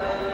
you